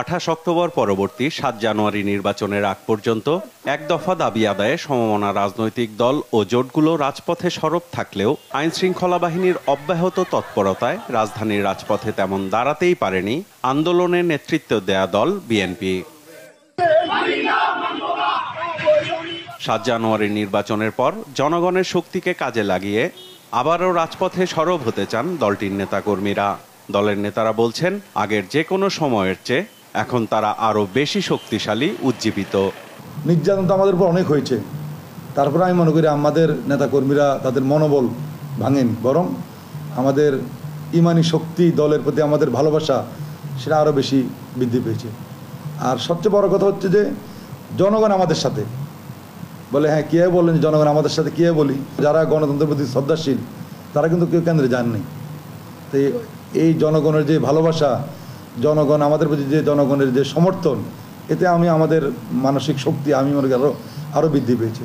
আঠাশ অক্টোবর পরবর্তী সাত জানুয়ারি নির্বাচনের আগ পর্যন্ত এক দফা দাবি আদায়ে সমমনা রাজনৈতিক দল ও জোটগুলো রাজপথে সরব থাকলেও আইন শৃঙ্খলা বাহিনীর অব্যাহত তৎপরতায় রাজধানীর রাজপথে তেমন দাঁড়াতেই পারেনি আন্দোলনের নেতৃত্ব দেয়া দল বিএনপি। সাত জানুয়ারি নির্বাচনের পর জনগণের শক্তিকে কাজে লাগিয়ে আবারও রাজপথে সরব হতে চান দলটির নেতাকর্মীরা। দলের নেতারা বলছেন, আগের যে কোনো সময়ের চেয়ে এখন তারা আরও বেশি শক্তিশালী, উজ্জীবিত। নির্যাতন তো আমাদের উপর অনেক হয়েছে। তারপরে আমি মনে করি আমাদের নেতাকর্মীরা তাদের মনোবল ভাঙেন, বরং আমাদের ইমানি শক্তি দলের প্রতি আমাদের ভালোবাসা সেটা আরও বেশি বৃদ্ধি পেয়েছে। আর সবচেয়ে বড় কথা হচ্ছে যে, জনগণ আমাদের সাথে। বলে হ্যাঁ কে বলেন জনগণ আমাদের সাথে কে বলি? যারা গণতন্ত্রের প্রতি শ্রদ্ধাশীল, তারা কিন্তু কেউ কেন্দ্রে যাননি। তো এই- জনগণের যে ভালোবাসা জনগণ আমাদের প্রতি যে জনগণের যে সমর্থন এতে আমি আমাদের মানসিক শক্তি আমি মনে করি আরও আরও বৃদ্ধি পেয়েছে।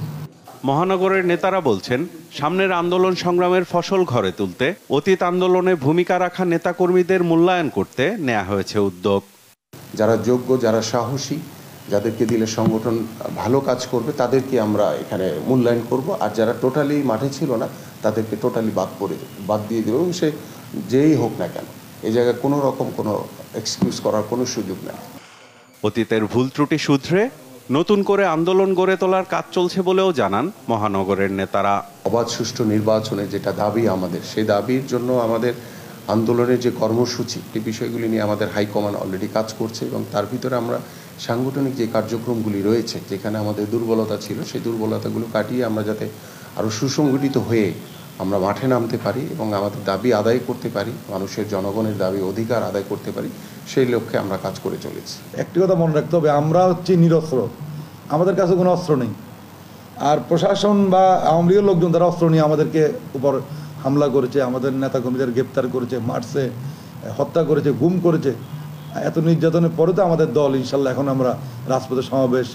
মহানগরের নেতারা বলছেন সামনের আন্দোলন সংগ্রামের ফসল ঘরে তুলতে অতীত আন্দোলনে ভূমিকা রাখা নেতাকর্মীদের মূল্যায়ন করতে নেওয়া হয়েছে উদ্যোগ। যারা যোগ্য যারা সাহসী যাদেরকে দিলে সংগঠন ভালো কাজ করবে তাদেরকে আমরা এখানে মূল্যায়ন করব। আর যারা টোটালি মাঠে ছিল না তাদেরকে টোটালি বাদ করে বাদ দিয়ে দেবো এবং সে যেই হোক না কেন এই জায়গায় কোনো রকম কোনো এক্সকিউজ করার কোনো সুযোগ নেই। অতীতের ভুল ত্রুটি শুধরে নতুন করে আন্দোলন গড়ে তোলার কাজ চলছে বলেও জানান মহানগরের নেতারা। অবাধ সুষ্ঠু নির্বাচনে যেটা দাবি আমাদের সেই দাবির জন্য আমাদের আন্দোলনের যে কর্মসূচি এই বিষয়গুলি নিয়ে আমাদের হাইকমান্ড অলরেডি কাজ করছে এবং তার ভিতরে আমরা সাংগঠনিক যে কার্যক্রমগুলি রয়েছে যেখানে আমাদের দুর্বলতা ছিল সেই দুর্বলতাগুলো কাটিয়ে আমরা যাতে আরও সুসংগঠিত হয়ে আমরা মাঠে নামতে পারি এবং আমাদের দাবি আদায় করতে পারি, মানুষের জনগণের দাবি অধিকার আদায় করতে পারি, সেই লক্ষ্যে আমরা কাজ করে চলেছি। একটি কথা মনে রাখতে হবে, আমরা হচ্ছে নিরস্ত্র, আমাদের কাছে কোনো অস্ত্র নেই। আর প্রশাসন বা আওয়ামী লীগের লোকজন তারা অস্ত্র নিয়ে আমাদেরকে উপর হামলা করেছে, আমাদের নেতাকর্মীদের গ্রেপ্তার করেছে, মারছে, হত্যা করেছে, গুম করেছে। এত নির্যাতনের পরে তো আমাদের দল ইনশাল্লাহ এখন আমরা রাজপথে সমাবেশ